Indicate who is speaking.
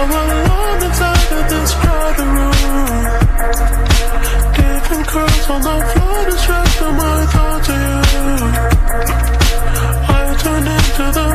Speaker 1: I'm alone inside of this private room. Different curls on the floor distract my thoughts to you. I turn into the